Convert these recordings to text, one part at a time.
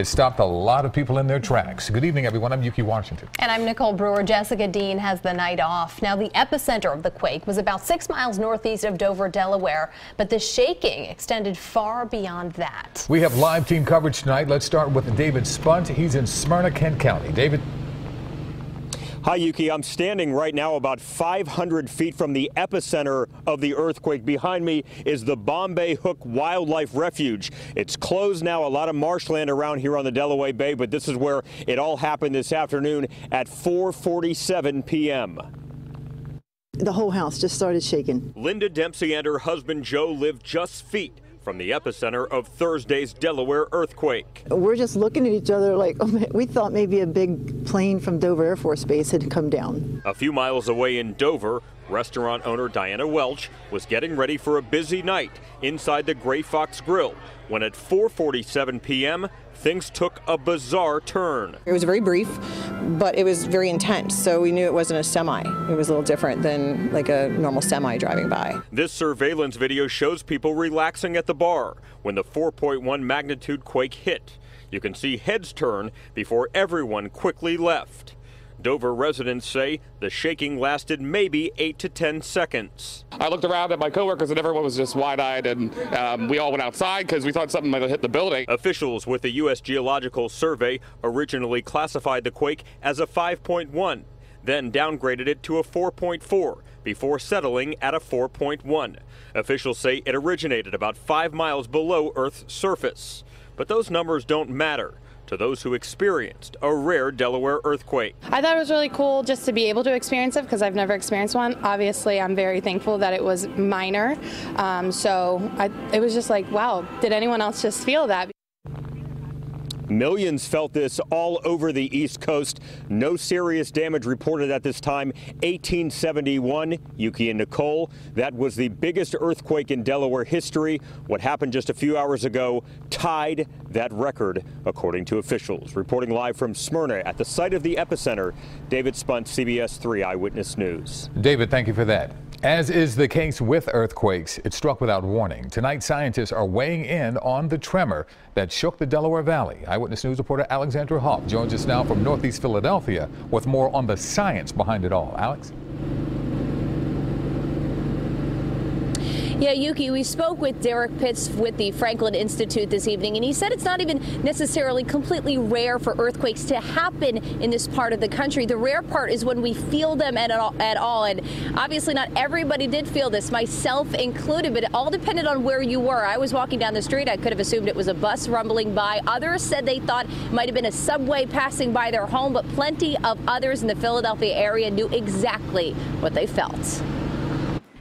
It stopped a lot of people in their tracks. Good evening, everyone. I'm Ukee Washington. And I'm Nicole Brewer. Jessica Dean has the night off. Now, the epicenter of the quake was about six miles northeast of Dover, Delaware, but the shaking extended far beyond that. We have live team coverage tonight. Let's start with David Spunt. He's in Smyrna, Kent County. David. Hi, Ukee. I'm standing right now about 500 feet from the epicenter of the earthquake. Behind me is the Bombay Hook Wildlife Refuge. It's closed now. A lot of marshland around here on the Delaware Bay, but this is where it all happened this afternoon at 4:47 p.m. The whole house just started shaking. Linda Dempsey and her husband Joe live just feet from the epicenter of Thursday's Delaware earthquake. We're just looking at each other like, oh man, we thought maybe a big plane from Dover Air Force Base had come down. A few miles away in Dover, restaurant owner Diana Welch was getting ready for a busy night inside the Gray Fox Grill when at 4:47 p.m things took a bizarre turn. It was very brief, but it was very intense, so we knew it wasn't a semi. It was a little different than like a normal semi driving by. This surveillance video shows people relaxing at the bar when the 4.1 magnitude quake hit. You can see heads turn before everyone quickly left. Dover residents say the shaking lasted maybe 8 to 10 seconds. I looked around at my coworkers and everyone was just wide-eyed and um, we all went outside because we thought something might have hit the building. Officials with the U.S. Geological Survey originally classified the quake as a 5.1, then downgraded it to a 4.4 before settling at a 4.1. Officials say it originated about five miles below Earth's surface. But those numbers don't matter to those who experienced a rare Delaware earthquake. I thought it was really cool just to be able to experience it because I've never experienced one. Obviously, I'm very thankful that it was minor. Um, so I, it was just like, wow, did anyone else just feel that? Millions felt this all over the East Coast. No serious damage reported at this time. 1871, Ukee and Nicole, that was the biggest earthquake in Delaware history. What happened just a few hours ago tied that record, according to officials. Reporting live from Smyrna at the site of the epicenter, David Spunt, CBS 3 Eyewitness News. David, thank you for that. As is the case with earthquakes, it struck without warning. Tonight, scientists are weighing in on the tremor that shook the Delaware Valley. Eyewitness News reporter Alexandria Hoff joins us now from Northeast Philadelphia with more on the science behind it all. Alex? Yeah, Ukee, we spoke with Derrick Pitts with the Franklin Institute this evening, and he said it's not even necessarily completely rare for earthquakes to happen in this part of the country. The rare part is when we feel them at all, at all. And obviously, not everybody did feel this, myself included, but it all depended on where you were. I was walking down the street. I could have assumed it was a bus rumbling by. Others said they thought it might have been a subway passing by their home, but plenty of others in the Philadelphia area knew exactly what they felt.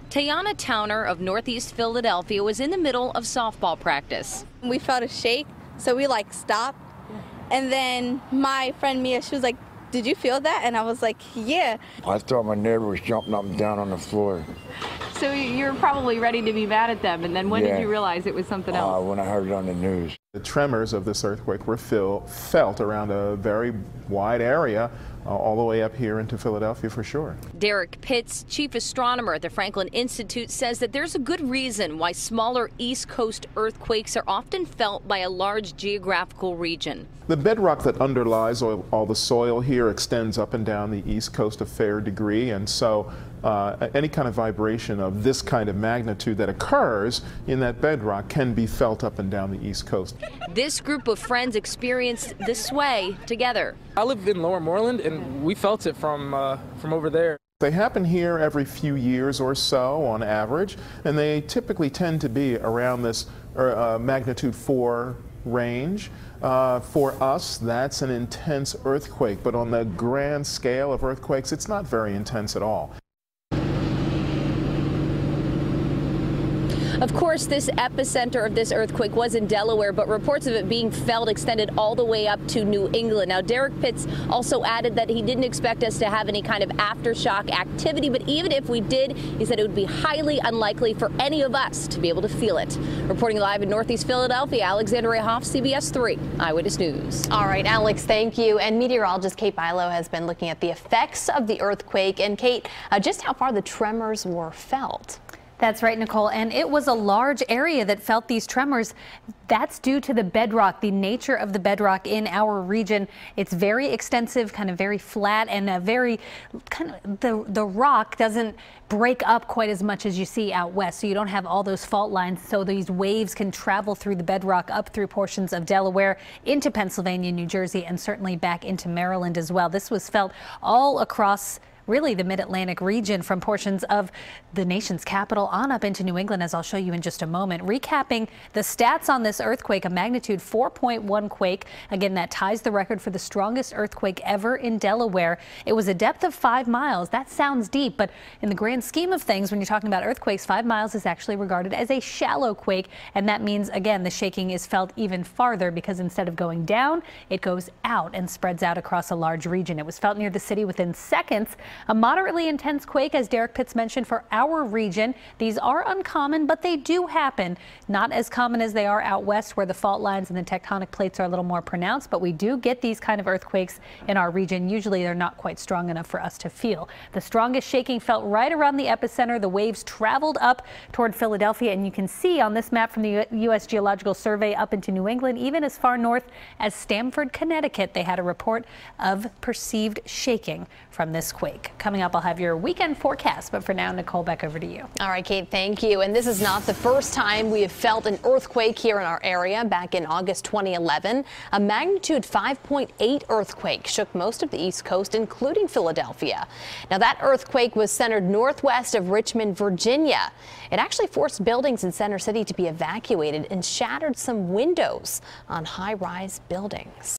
Tayana Towner of Northeast Philadelphia was in the middle of softball practice. We felt a shake, so we like stopped. And then my friend Mia, she was like, did you feel that? And I was like, yeah. I thought my neighbor was jumping up and down on the floor. So you're probably ready to be mad at them. And then when yeah. did you realize it was something else? Uh, when I heard it on the news. The tremors of this earthquake were feel, felt around a very wide area uh, all the way up here into Philadelphia for sure. Derrick Pitts, chief astronomer at the Franklin Institute, says that there's a good reason why smaller East Coast earthquakes are often felt by a large geographical region. The bedrock that underlies all, all the soil here extends up and down the East Coast a fair degree, and so uh, any kind of vibration of this kind of magnitude that occurs in that bedrock can be felt up and down the East Coast. This group of friends experienced the sway together. I live in Lower Moreland, and we felt it from, uh, from over there. They happen here every few years or so on average, and they typically tend to be around this uh, magnitude 4 range. Uh, for us, that's an intense earthquake, but on the grand scale of earthquakes, it's not very intense at all. Of course, this epicenter of this earthquake was in Delaware, but reports of it being felt extended all the way up to New England. Now, Derrick Pitts also added that he didn't expect us to have any kind of aftershock activity, but even if we did, he said it would be highly unlikely for any of us to be able to feel it. Reporting live in Northeast Philadelphia, Alexandria Hoff, CBS 3 Eyewitness News. All right, Alex, thank you. And meteorologist Kate Bilo has been looking at the effects of the earthquake. And Kate, uh, just how far the tremors were felt. That's right, Nicole. And it was a large area that felt these tremors. That's due to the bedrock, the nature of the bedrock in our region. It's very extensive, kind of very flat, and a very kind of the the rock doesn't break up quite as much as you see out west. So you don't have all those fault lines. So these waves can travel through the bedrock up through portions of Delaware into Pennsylvania, New Jersey, and certainly back into Maryland as well. This was felt all across really the mid-Atlantic region from portions of the nation's capital on up into New England, as I'll show you in just a moment. Recapping the stats on this earthquake, a magnitude 4.1 quake. Again, that ties the record for the strongest earthquake ever in Delaware. It was a depth of five miles. That sounds deep, but in the grand scheme of things, when you're talking about earthquakes, five miles is actually regarded as a shallow quake. And that means, again, the shaking is felt even farther because instead of going down, it goes out and spreads out across a large region. It was felt near the city within seconds. A moderately intense quake, as Derrick Pitts mentioned, for our region. These are uncommon, but they do happen. Not as common as they are out west, where the fault lines and the tectonic plates are a little more pronounced, but we do get these kind of earthquakes in our region. Usually they're not quite strong enough for us to feel. The strongest shaking felt right around the epicenter. The waves traveled up toward Philadelphia, and you can see on this map from the U.S. Geological Survey up into New England, even as far north as Stamford, Connecticut, they had a report of perceived shaking from this quake. Coming up, I'll have your weekend forecast. But for now, Nicole, back over to you. All right, Kate, thank you. And this is not the first time we have felt an earthquake here in our area. Back in August 2011, a magnitude 5.8 earthquake shook most of the East Coast, including Philadelphia. Now, that earthquake was centered northwest of Richmond, Virginia. It actually forced buildings in Center City to be evacuated and shattered some windows on high rise buildings.